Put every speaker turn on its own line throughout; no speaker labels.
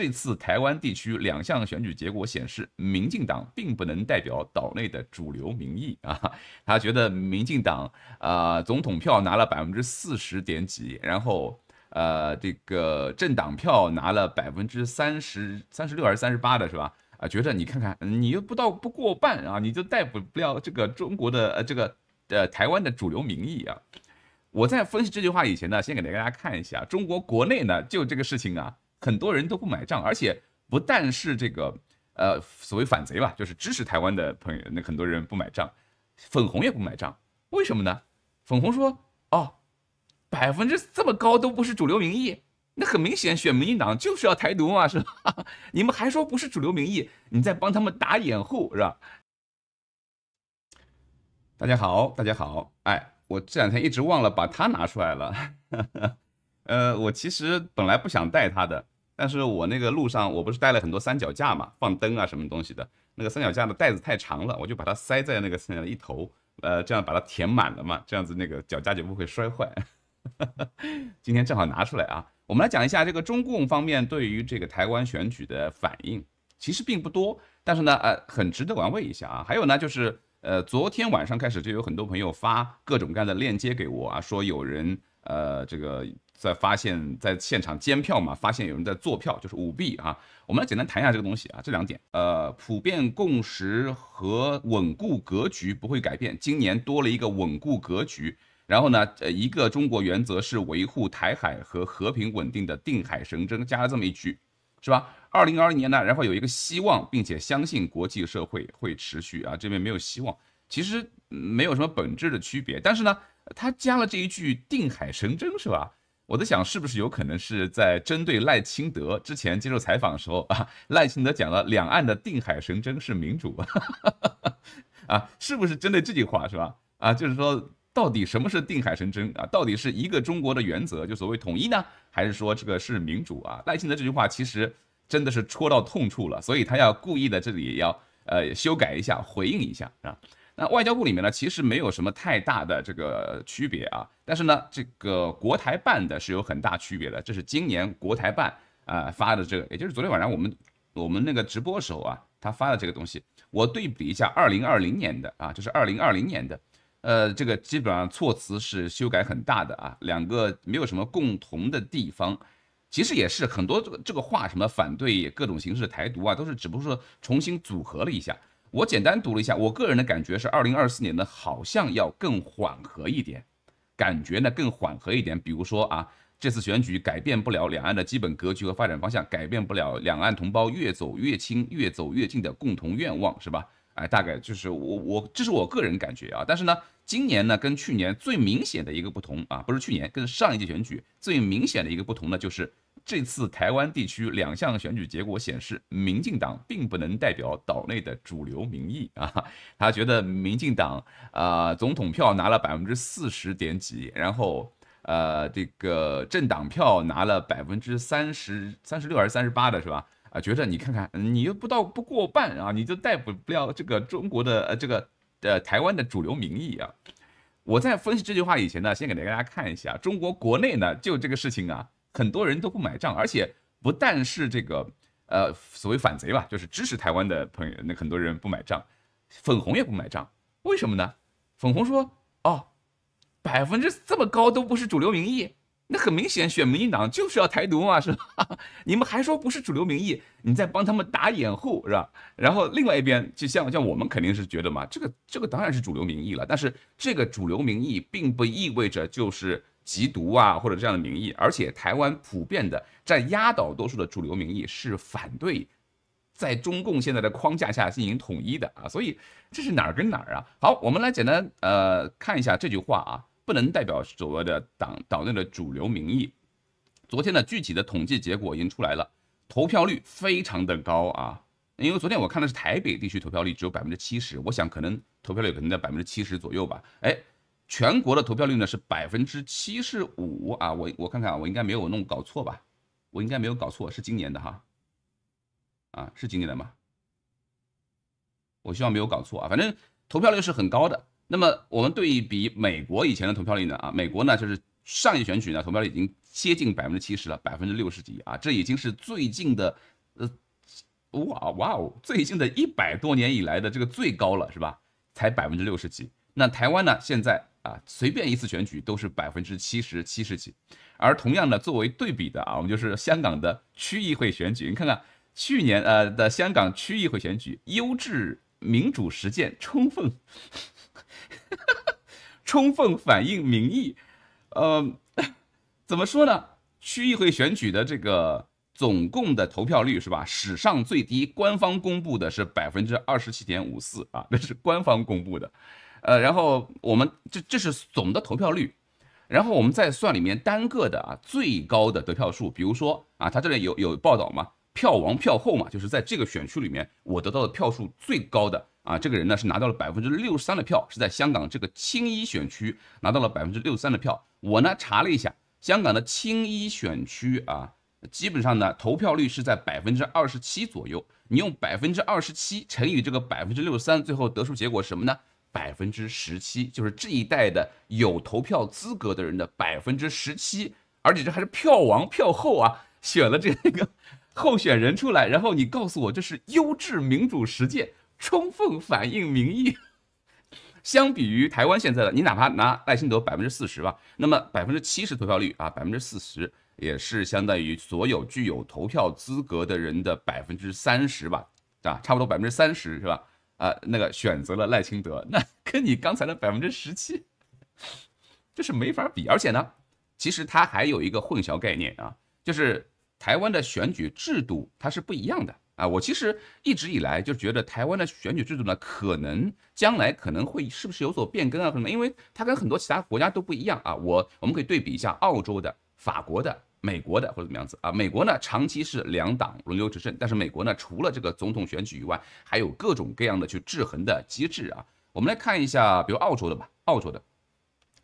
这次台湾地区两项选举结果显示，民进党并不能代表岛内的主流民意啊。他觉得民进党啊，总统票拿了百分之四十点几，然后呃，这个政党票拿了百分之三十三十六还是三十八的是吧？啊，觉得你看看，你又不到不过半啊，你就代表不了这个中国的呃这个呃台湾的主流民意啊。我在分析这句话以前呢，先给大家看一下中国国内呢，就这个事情啊。很多人都不买账，而且不但是这个，呃，所谓反贼吧，就是支持台湾的朋友，那很多人不买账，粉红也不买账，为什么呢？粉红说，哦，百分之这么高都不是主流民意，那很明显选民进党就是要台独嘛，是吧？你们还说不是主流民意，你在帮他们打掩护，是吧？大家好，大家好，哎，我这两天一直忘了把它拿出来了，呃，我其实本来不想带它的。但是我那个路上，我不是带了很多三脚架嘛，放灯啊什么东西的。那个三脚架的带子太长了，我就把它塞在那个三脚架一头，呃，这样把它填满了嘛，这样子那个脚架就不会摔坏。今天正好拿出来啊，我们来讲一下这个中共方面对于这个台湾选举的反应，其实并不多，但是呢，呃，很值得玩味一下啊。还有呢，就是呃，昨天晚上开始就有很多朋友发各种各样的链接给我啊，说有人呃这个。在发现，在现场监票嘛，发现有人在做票，就是舞弊啊。我们来简单谈一下这个东西啊，这两点，呃，普遍共识和稳固格局不会改变。今年多了一个稳固格局，然后呢，呃，一个中国原则是维护台海和和平稳定的定海神针，加了这么一句，是吧？二零二一年呢，然后有一个希望，并且相信国际社会会持续啊，这边没有希望，其实没有什么本质的区别，但是呢，他加了这一句定海神针，是吧？我在想，是不是有可能是在针对赖清德之前接受采访的时候 啊？赖清德讲了两岸的定海神针是民主，啊，是不是针对这句话是吧？啊，就是说到底什么是定海神针啊？到底是一个中国的原则，就所谓统一呢，还是说这个是民主啊？赖清德这句话其实真的是戳到痛处了，所以他要故意的这里也要呃修改一下，回应一下啊。那外交部里面呢，其实没有什么太大的这个区别啊，但是呢，这个国台办的是有很大区别的。这是今年国台办啊发的这个，也就是昨天晚上我们我们那个直播时候啊，他发的这个东西，我对比一下二零二零年的啊，就是二零二零年的，呃，这个基本上措辞是修改很大的啊，两个没有什么共同的地方，其实也是很多这个这个话什么反对各种形式台独啊，都是只不过说重新组合了一下。我简单读了一下，我个人的感觉是，二零二四年呢好像要更缓和一点，感觉呢更缓和一点。比如说啊，这次选举改变不了两岸的基本格局和发展方向，改变不了两岸同胞越走越亲、越走越近的共同愿望，是吧？哎，大概就是我我这是我个人感觉啊。但是呢，今年呢跟去年最明显的一个不同啊，不是去年跟上一届选举最明显的一个不同呢，就是。这次台湾地区两项选举结果显示，民进党并不能代表岛内的主流民意啊。他觉得民进党啊，总统票拿了百分之四十点几，然后呃，这个政党票拿了百分之三十三十六还是三十八的是吧？啊，觉得你看看，你又不到不过半啊，你就代表不了这个中国的呃这个呃台湾的主流民意啊。我在分析这句话以前呢，先给大家看一下中国国内呢，就这个事情啊。很多人都不买账，而且不但是这个，呃，所谓反贼吧，就是支持台湾的朋友，那很多人不买账，粉红也不买账，为什么呢？粉红说，哦，百分之这么高都不是主流民意，那很明显选民进党就是要台独嘛，是吧？你们还说不是主流民意，你在帮他们打掩护，是吧？然后另外一边，就像像我们肯定是觉得嘛，这个这个当然是主流民意了，但是这个主流民意并不意味着就是。缉毒啊，或者这样的民意，而且台湾普遍的占压倒多数的主流民意是反对，在中共现在的框架下进行统一的啊，所以这是哪儿跟哪儿啊？好，我们来简单呃看一下这句话啊，不能代表所谓的党岛内的主流民意。昨天的具体的统计结果已经出来了，投票率非常的高啊，因为昨天我看的是台北地区投票率只有百分之七十，我想可能投票率可能在百分之七十左右吧，哎。全国的投票率呢是百分之七十五啊，我我看看啊，我应该没有弄搞错吧？我应该没有搞错，是今年的哈，啊，是今年的吗？我希望没有搞错啊，反正投票率是很高的。那么我们对比美国以前的投票率呢啊，美国呢就是上一选举呢，投票率已经接近百分之七十了，百分之六十几啊，这已经是最近的，呃，哇哇哦，最近的一百多年以来的这个最高了，是吧？才百分之六十几。那台湾呢，现在啊，随便一次选举都是百分之七十七十几。而同样的，作为对比的啊，我们就是香港的区议会选举，你看看去年呃的香港区议会选举，优质民主实践，充分。充分反映民意，呃，怎么说呢？区议会选举的这个总共的投票率是吧？史上最低，官方公布的是百分之二十七点五四啊，那是官方公布的。呃，然后我们这这是总的投票率，然后我们再算里面单个的啊最高的得票数，比如说啊，他这里有有报道嘛，票王票后嘛，就是在这个选区里面我得到的票数最高的。啊，这个人呢是拿到了百分之六十三的票，是在香港这个青衣选区拿到了百分之六十三的票。我呢查了一下，香港的青衣选区啊，基本上呢投票率是在百分之二十七左右。你用百分之二十七乘以这个百分之六十三，最后得出结果什么呢？百分之十七，就是这一代的有投票资格的人的百分之十七，而且这还是票王票后啊，选了这个候选人出来，然后你告诉我这是优质民主实践。充分反映民意。相比于台湾现在的，你哪怕拿赖清德百分之四十吧，那么百分之七十投票率啊，百分之四十也是相当于所有具有投票资格的人的百分之三十吧，啊，差不多百分之三十是吧？啊，那个选择了赖清德，那 跟你刚才的百分之十七，这是没法比。而且呢，其实它还有一个混淆概念啊，就是台湾的选举制度它是不一样的。啊，我其实一直以来就觉得台湾的选举制度呢，可能将来可能会是不是有所变更啊？可能？因为它跟很多其他国家都不一样啊。我我们可以对比一下澳洲的、法国的、美国的或者怎么样子啊？美国呢长期是两党轮流执政，但是美国呢除了这个总统选举以外，还有各种各样的去制衡的机制啊。我们来看一下，比如澳洲的吧，澳洲的，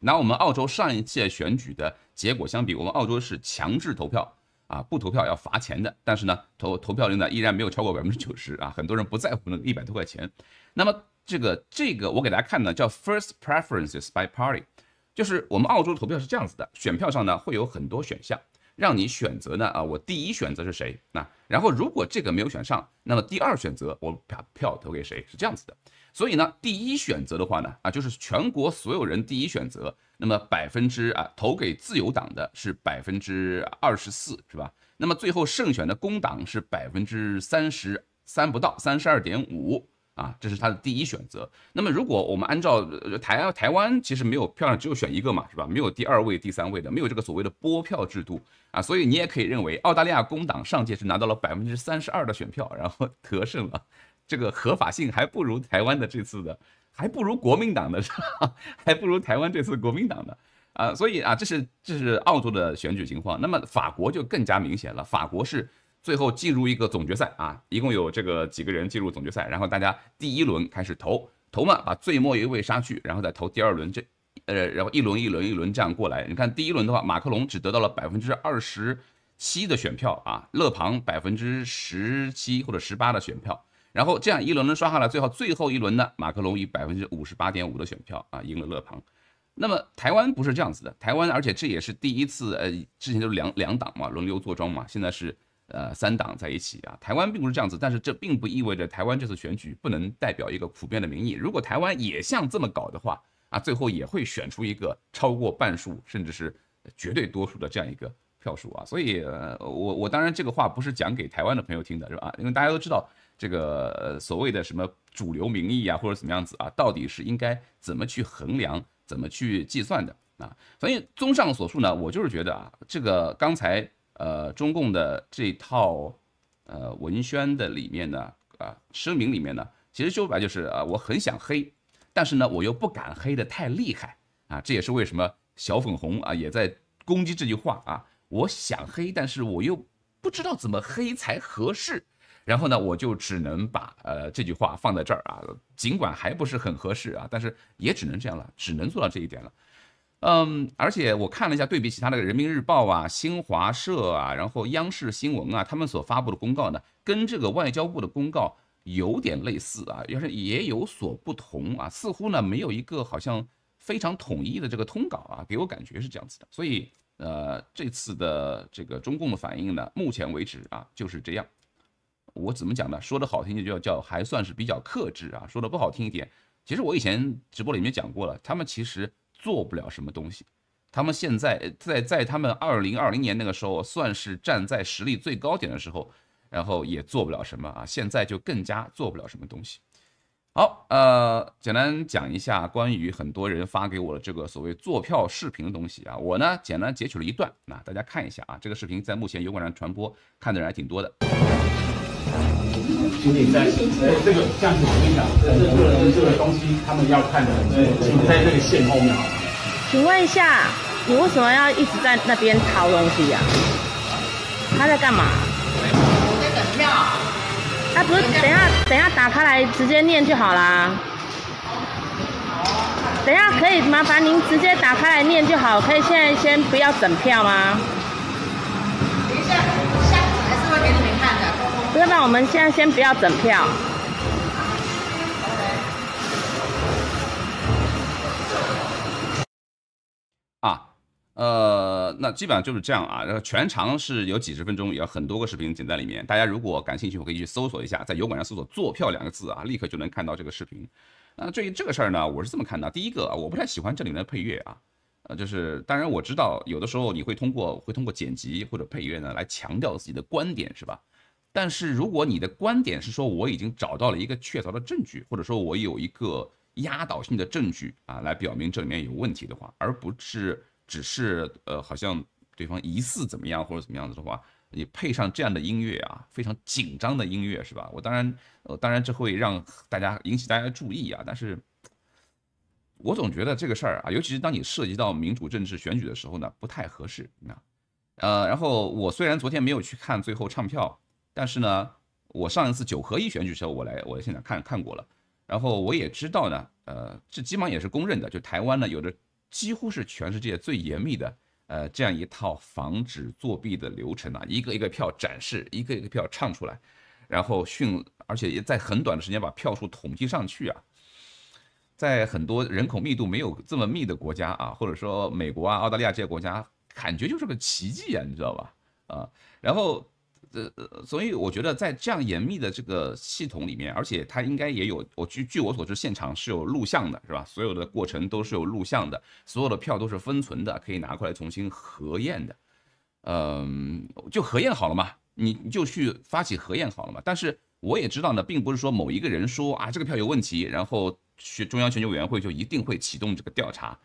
拿我们澳洲上一届选举的结果相比，我们澳洲是强制投票。啊，不投票要罚钱的，但是呢，投投票率呢依然没有超过百分之九十啊，很多人不在乎那个一百多块钱。那么这个这个我给大家看呢，叫 First Preferences by Party，就是我们澳洲投票是这样子的，选票上呢会有很多选项，让你选择呢啊，我第一选择是谁？那然后如果这个没有选上，那么第二选择我把票投给谁？是这样子的。所以呢，第一选择的话呢，啊，就是全国所有人第一选择。那么百分之啊，投给自由党的是百分之二十四，是吧？那么最后胜选的工党是百分之三十三不到，三十二点五啊，这是他的第一选择。那么如果我们按照台台湾其实没有票上，只有选一个嘛，是吧？没有第二位、第三位的，没有这个所谓的拨票制度啊，所以你也可以认为澳大利亚工党上届是拿到了百分之三十二的选票，然后得胜了，这个合法性还不如台湾的这次的。还不如国民党的，是吧？还不如台湾这次国民党的啊，所以啊，这是这是澳洲的选举情况。那么法国就更加明显了，法国是最后进入一个总决赛啊，一共有这个几个人进入总决赛，然后大家第一轮开始投投嘛，把最末一位杀去，然后再投第二轮，这呃，然后一轮一轮一轮这样过来。你看第一轮的话，马克龙只得到了百分之二十七的选票啊，勒庞百分之十七或者十八的选票。然后这样一轮轮刷下来，最后最后一轮呢，马克龙以百分之五十八点五的选票啊赢了勒庞。那么台湾不是这样子的，台湾而且这也是第一次，呃，之前就是两两党嘛，轮流坐庄嘛，现在是呃三党在一起啊。台湾并不是这样子，但是这并不意味着台湾这次选举不能代表一个普遍的民意。如果台湾也像这么搞的话啊，最后也会选出一个超过半数甚至是绝对多数的这样一个票数啊。所以，我我当然这个话不是讲给台湾的朋友听的，是吧？因为大家都知道。这个所谓的什么主流民意啊，或者怎么样子啊，到底是应该怎么去衡量、怎么去计算的啊？所以综上所述呢，我就是觉得啊，这个刚才呃中共的这套呃文宣的里面呢，啊声明里面呢，其实说白就是啊，我很想黑，但是呢我又不敢黑的太厉害啊，这也是为什么小粉红啊也在攻击这句话啊，我想黑，但是我又不知道怎么黑才合适。然后呢，我就只能把呃这句话放在这儿啊，尽管还不是很合适啊，但是也只能这样了，只能做到这一点了。嗯，而且我看了一下，对比其他的人民日报啊、新华社啊，然后央视新闻啊，他们所发布的公告呢，跟这个外交部的公告有点类似啊，要是也有所不同啊，似乎呢没有一个好像非常统一的这个通稿啊，给我感觉是这样子的。所以呃，这次的这个中共的反应呢，目前为止啊就是这样。我怎么讲呢？说的好听就叫叫还算是比较克制啊，说的不好听一点，其实我以前直播里面讲过了，他们其实做不了什么东西。他们现在在在他们二零二零年那个时候，算是站在实力最高点的时候，然后也做不了什么啊。现在就更加做不了什么东西。好，呃，简单讲一下关于很多人发给我的这个所谓坐票视频的东西啊，我呢简单截取了一段，那大家看一下啊。这个视频在目前油管上传播，看的人还挺多的。
请你在呃这个这样子，我跟你讲，这个这个东西他们要看的，请在这个线后面好？
请问一下。你为什么要一直在那边掏东西呀？他在干嘛？
我在等票。
他不是等下等下打开来直接念就好啦。等下可以麻烦您直接打开来念就好，可以现在先不要整票吗？
等一下，下次还是会给你们看
那。我们现在先不要整票。
啊。呃，那基本上就是这样啊，然后全长是有几十分钟，也有很多个视频剪在里面。大家如果感兴趣，我可以去搜索一下，在油管上搜索“坐票”两个字啊，立刻就能看到这个视频。那至于这个事儿呢，我是这么看的：第一个，我不太喜欢这里面的配乐啊，呃，就是当然我知道有的时候你会通过会通过剪辑或者配乐呢来强调自己的观点，是吧？但是如果你的观点是说我已经找到了一个确凿的证据，或者说我有一个压倒性的证据啊，来表明这里面有问题的话，而不是。只是呃，好像对方疑似怎么样或者怎么样子的话，你配上这样的音乐啊，非常紧张的音乐是吧？我当然，呃，当然这会让大家引起大家注意啊。但是，我总觉得这个事儿啊，尤其是当你涉及到民主政治选举的时候呢，不太合适啊。呃，然后我虽然昨天没有去看最后唱票，但是呢，我上一次九合一选举时候，我来我现场看看过了，然后我也知道呢，呃，这基本上也是公认的，就台湾呢有着。几乎是全世界最严密的，呃，这样一套防止作弊的流程啊，一个一个票展示，一个一个票唱出来，然后训，而且也在很短的时间把票数统计上去啊。在很多人口密度没有这么密的国家啊，或者说美国啊、澳大利亚这些国家，感觉就是个奇迹啊，你知道吧？啊，然后。呃，所以我觉得在这样严密的这个系统里面，而且它应该也有，我据据我所知，现场是有录像的，是吧？所有的过程都是有录像的，所有的票都是封存的，可以拿过来重新核验的。嗯，就核验好了嘛，你就去发起核验好了嘛。但是我也知道呢，并不是说某一个人说啊这个票有问题，然后去中央选举委员会就一定会启动这个调查。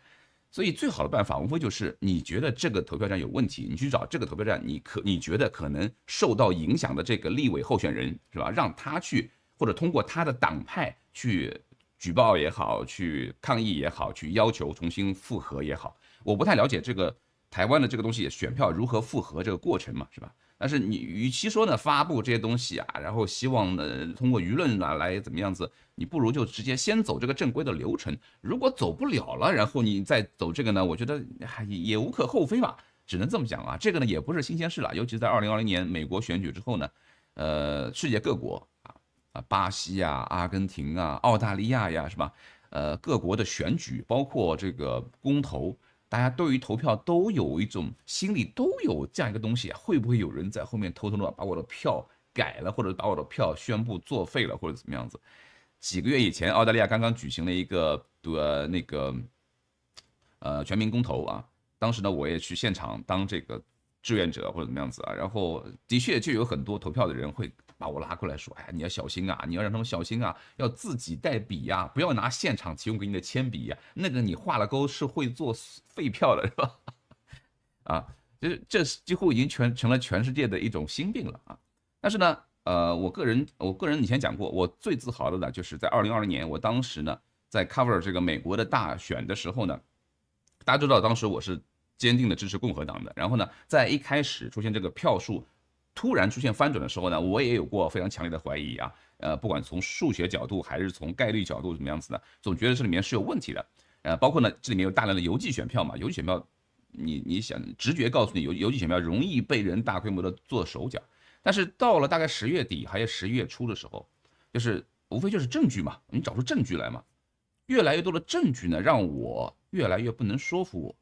所以最好的办法无非就是你觉得这个投票站有问题，你去找这个投票站，你可你觉得可能受到影响的这个立委候选人是吧？让他去或者通过他的党派去举报也好，去抗议也好，去要求重新复核也好。我不太了解这个台湾的这个东西选票如何复核这个过程嘛，是吧？但是你与其说呢发布这些东西啊，然后希望呢通过舆论啊来怎么样子，你不如就直接先走这个正规的流程。如果走不了了，然后你再走这个呢，我觉得还也无可厚非吧，只能这么讲啊。这个呢也不是新鲜事了，尤其在二零二零年美国选举之后呢，呃，世界各国啊啊，巴西啊、阿根廷啊、澳大利亚呀，是吧？呃，各国的选举，包括这个公投。大家对于投票都有一种心里都有这样一个东西啊，会不会有人在后面偷偷的把我的票改了，或者把我的票宣布作废了，或者怎么样子？几个月以前，澳大利亚刚刚举行了一个呃那个呃全民公投啊，当时呢我也去现场当这个志愿者或者怎么样子啊，然后的确就有很多投票的人会。把我拉过来说，哎，你要小心啊！你要让他们小心啊！要自己带笔呀，不要拿现场提供给你的铅笔呀。那个你画了勾是会做废票的，是吧？啊，就是这几乎已经全成了全世界的一种心病了啊！但是呢，呃，我个人，我个人以前讲过，我最自豪的呢，就是在二零二零年，我当时呢，在 cover 这个美国的大选的时候呢，大家知道当时我是坚定的支持共和党的。然后呢，在一开始出现这个票数。突然出现翻转的时候呢，我也有过非常强烈的怀疑啊，呃，不管从数学角度还是从概率角度怎么样子的，总觉得这里面是有问题的，呃，包括呢，这里面有大量的邮寄选票嘛，邮寄选票，你你想直觉告诉你邮邮寄选票容易被人大规模的做手脚，但是到了大概十月底还有十一月初的时候，就是无非就是证据嘛，你找出证据来嘛，越来越多的证据呢，让我越来越不能说服我，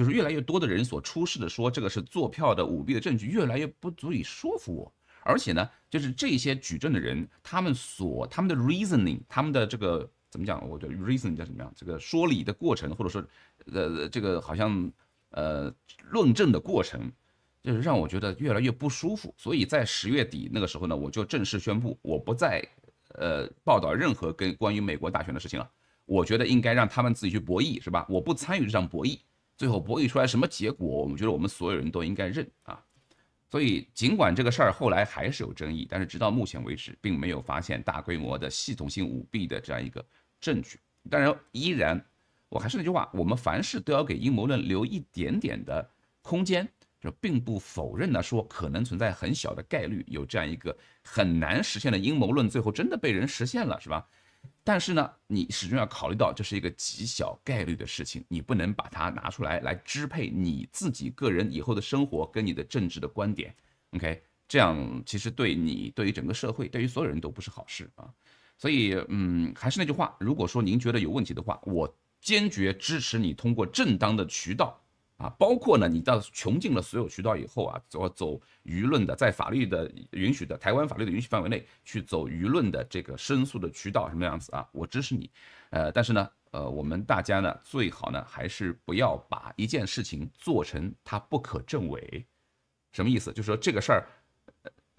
就是越来越多的人所出示的说这个是做票的舞弊的证据，越来越不足以说服我。而且呢，就是这些举证的人，他们所他们的 reasoning，他们的这个怎么讲？我的 reason 叫什么样？这个说理的过程，或者说，呃，这个好像呃论证的过程，就是让我觉得越来越不舒服。所以在十月底那个时候呢，我就正式宣布，我不再呃报道任何跟关于美国大选的事情了。我觉得应该让他们自己去博弈，是吧？我不参与这场博弈，最后博弈出来什么结果，我们觉得我们所有人都应该认啊。所以，尽管这个事儿后来还是有争议，但是直到目前为止，并没有发现大规模的系统性舞弊的这样一个证据。当然，依然，我还是那句话，我们凡事都要给阴谋论留一点点的空间，就并不否认呢，说可能存在很小的概率有这样一个很难实现的阴谋论，最后真的被人实现了，是吧？但是呢，你始终要考虑到这是一个极小概率的事情，你不能把它拿出来来支配你自己个人以后的生活跟你的政治的观点。OK，这样其实对你、对于整个社会、对于所有人都不是好事啊。所以，嗯，还是那句话，如果说您觉得有问题的话，我坚决支持你通过正当的渠道。啊，包括呢，你到穷尽了所有渠道以后啊，走走舆论的，在法律的允许的台湾法律的允许范围内去走舆论的这个申诉的渠道什么样子啊？我支持你，呃，但是呢，呃，我们大家呢最好呢还是不要把一件事情做成它不可证伪，什么意思？就是说这个事儿，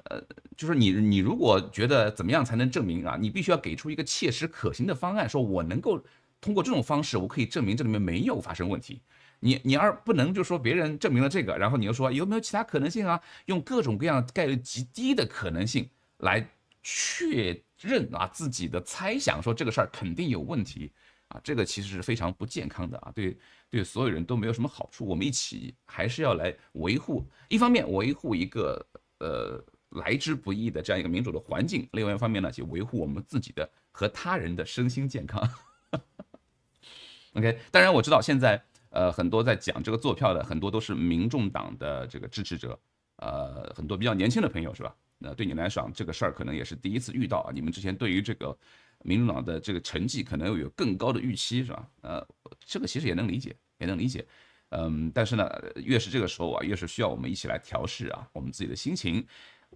呃，就是你你如果觉得怎么样才能证明啊，你必须要给出一个切实可行的方案，说我能够通过这种方式，我可以证明这里面没有发生问题。你你而不能就说别人证明了这个，然后你又说有没有其他可能性啊？用各种各样概率极低的可能性来确认啊自己的猜想，说这个事儿肯定有问题啊，这个其实是非常不健康的啊，对对所有人都没有什么好处。我们一起还是要来维护，一方面维护一个呃来之不易的这样一个民主的环境，另外一方面呢，就维护我们自己的和他人的身心健康。OK，当然我知道现在。呃，很多在讲这个坐票的，很多都是民众党的这个支持者，呃，很多比较年轻的朋友是吧？那对你来讲，这个事儿可能也是第一次遇到啊。你们之前对于这个民主党的这个成绩可能有更高的预期是吧？呃，这个其实也能理解，也能理解。嗯，但是呢，越是这个时候啊，越是需要我们一起来调试啊，我们自己的心情。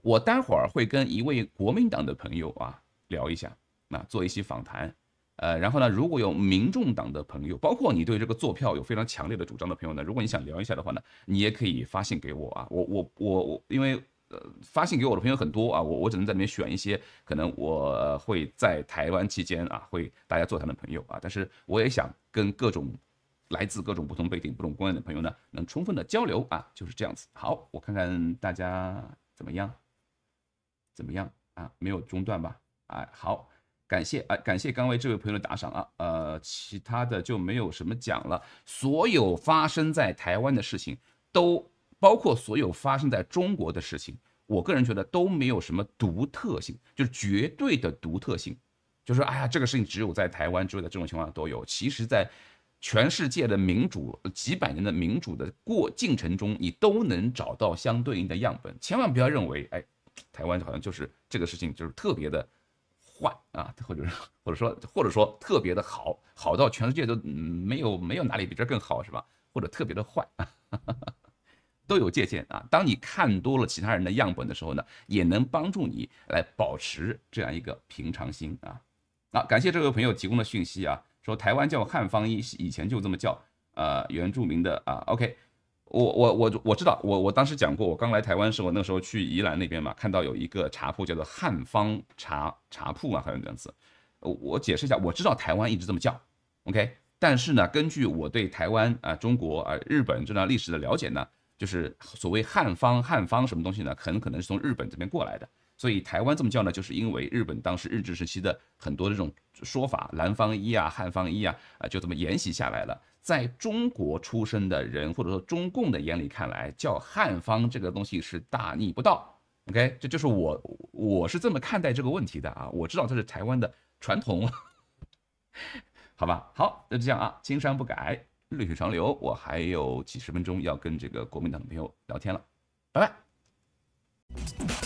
我待会儿会跟一位国民党的朋友啊聊一下，那做一期访谈。呃，然后呢，如果有民众党的朋友，包括你对这个坐票有非常强烈的主张的朋友呢，如果你想聊一下的话呢，你也可以发信给我啊，我我我我，因为呃发信给我的朋友很多啊，我我只能在里面选一些，可能我会在台湾期间啊，会大家座谈的朋友啊，但是我也想跟各种来自各种不同背景、不同观念的朋友呢，能充分的交流啊，就是这样子。好，我看看大家怎么样，怎么样啊？没有中断吧？哎，好。感谢啊，感谢刚为这位朋友的打赏啊，呃，其他的就没有什么讲了。所有发生在台湾的事情，都包括所有发生在中国的事情，我个人觉得都没有什么独特性，就是绝对的独特性。就是哎呀，这个事情只有在台湾，只有在这种情况下都有。其实，在全世界的民主几百年的民主的过进程中，你都能找到相对应的样本。千万不要认为，哎，台湾好像就是这个事情就是特别的。坏啊，或者或者说或者说特别的好，好到全世界都没有没有哪里比这更好是吧？或者特别的坏，啊 都有借鉴啊。当你看多了其他人的样本的时候呢，也能帮助你来保持这样一个平常心啊。啊，感谢这位朋友提供的讯息啊，说台湾叫汉方医，以前就这么叫，呃，原住民的啊，OK。我我我我知道，我我当时讲过，我刚来台湾时，我那时候去宜兰那边嘛，看到有一个茶铺叫做汉方茶茶铺嘛，好像这样子。我解释一下，我知道台湾一直这么叫，OK。但是呢，根据我对台湾啊、中国啊、日本这段历史的了解呢，就是所谓汉方汉方什么东西呢，很可能是从日本这边过来的。所以台湾这么叫呢，就是因为日本当时日治时期的很多这种说法，南方医啊、汉方医啊，啊就这么沿袭下来了。在中国出生的人，或者说中共的眼里看来，叫汉方这个东西是大逆不道。OK，这就是我我是这么看待这个问题的啊。我知道这是台湾的传统，好吧？好，那就这样啊，青山不改，绿水长流。我还有几十分钟要跟这个国民党的朋友聊天了，拜拜。